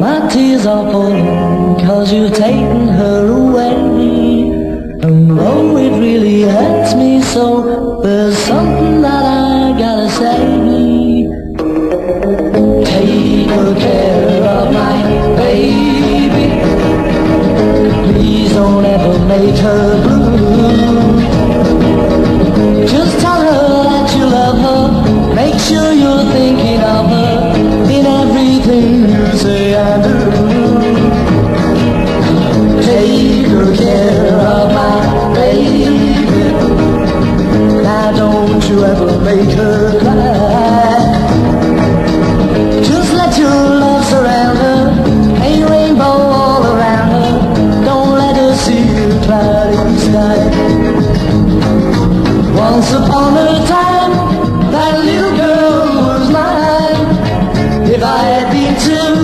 My tears are falling cause you've taken her away. And though it really hurts me so, there's something that I gotta say. Take care of my baby. Please don't ever make her blue. Make her cry. Just let your love surround her. Paint rainbow all around her. Don't let her see the cloudy sky. Once upon a time, that little girl was mine. If I had been two,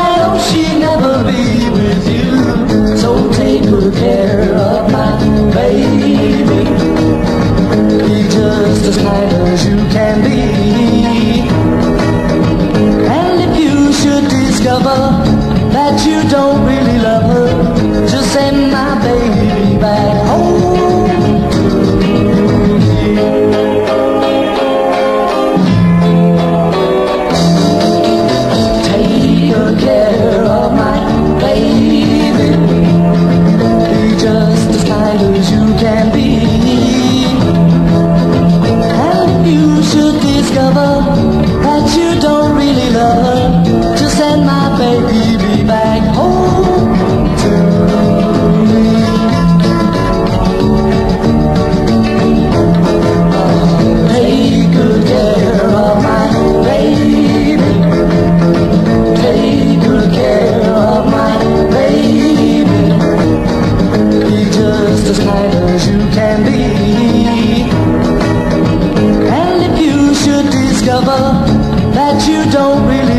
I know she'd never be with you. So take good care of my baby. Be just as kind that you don't really love And if you should discover that you don't really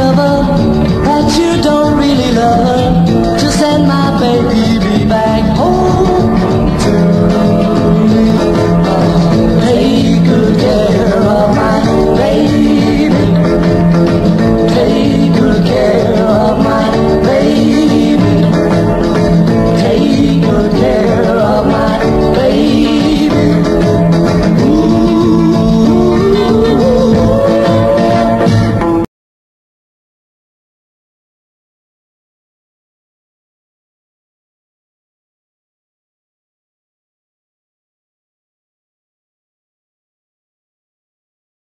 trouble